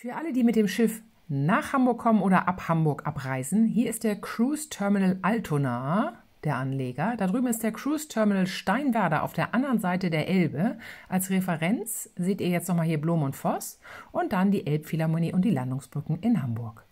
Für alle, die mit dem Schiff nach Hamburg kommen oder ab Hamburg abreisen, hier ist der Cruise Terminal Altona, der Anleger. Da drüben ist der Cruise Terminal Steinwerder auf der anderen Seite der Elbe. Als Referenz seht ihr jetzt nochmal hier Blom und Voss und dann die Elbphilharmonie und die Landungsbrücken in Hamburg.